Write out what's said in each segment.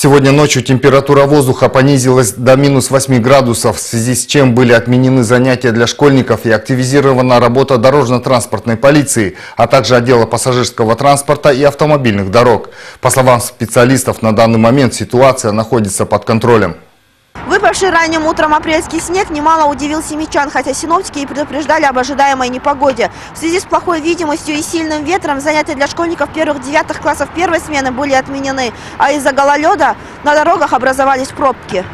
Сегодня ночью температура воздуха понизилась до минус 8 градусов, в связи с чем были отменены занятия для школьников и активизирована работа дорожно-транспортной полиции, а также отдела пассажирского транспорта и автомобильных дорог. По словам специалистов, на данный момент ситуация находится под контролем. Выпавший ранним утром апрельский снег немало удивил семичан, хотя синоптики и предупреждали об ожидаемой непогоде. В связи с плохой видимостью и сильным ветром занятия для школьников первых-девятых классов первой смены были отменены, а из-за гололеда на дорогах образовались пробки.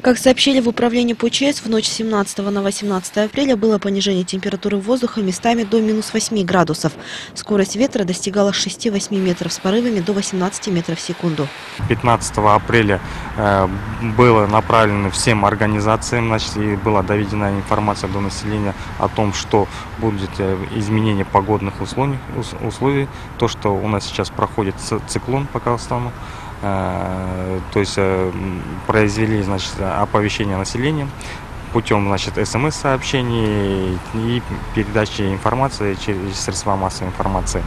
Как сообщили в управлении ПУЧС, в ночь с 17 на 18 апреля было понижение температуры воздуха местами до минус 8 градусов. Скорость ветра достигала 6-8 метров с порывами до 18 метров в секунду. 15 апреля э, было направлено всем организациям, значит, и была доведена информация до населения о том, что будет э, изменение погодных условий, ус- условий. То, что у нас сейчас проходит циклон по Казахстану, то есть э, произвели, значит, оповещение населения путем, значит, смс-сообщений и передачи информации через средства массовой информации.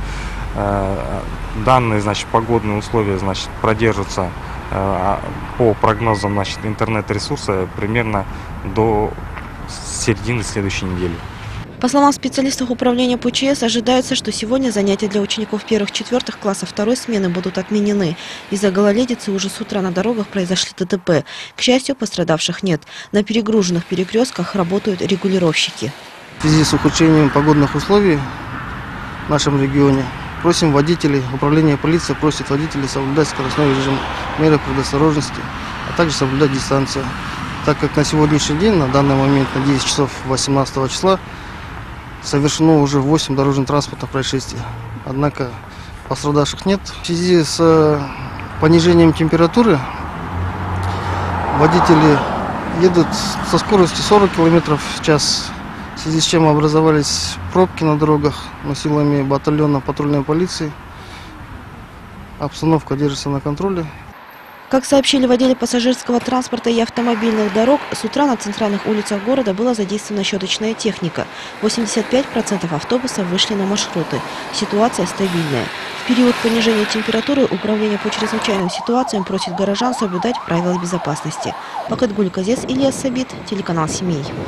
Э, Данные, значит, погодные условия, значит, продержатся э, по прогнозам, значит, интернет-ресурса примерно до середины следующей недели. По словам специалистов управления ПУЧС, ожидается, что сегодня занятия для учеников первых-четвертых классов второй смены будут отменены. Из-за гололедицы уже с утра на дорогах произошли ДТП. К счастью, пострадавших нет. На перегруженных перекрестках работают регулировщики. В связи с ухудшением погодных условий в нашем регионе просим водителей, управление полиции просит водителей соблюдать скоростной режим, меры предосторожности, а также соблюдать дистанцию. Так как на сегодняшний день, на данный момент, на 10 часов 18 числа, совершено уже 8 дорожно-транспортных происшествий. Однако пострадавших нет. В связи с э, понижением температуры водители едут со скоростью 40 км в час, в связи с чем образовались пробки на дорогах, но силами батальона патрульной полиции. Обстановка держится на контроле. Как сообщили в отделе пассажирского транспорта и автомобильных дорог, с утра на центральных улицах города была задействована щеточная техника. 85% автобусов вышли на маршруты. Ситуация стабильная. В период понижения температуры Управление по чрезвычайным ситуациям просит горожан соблюдать правила безопасности. Пакетгуль Казец, Илья Сабит, телеканал «Семей».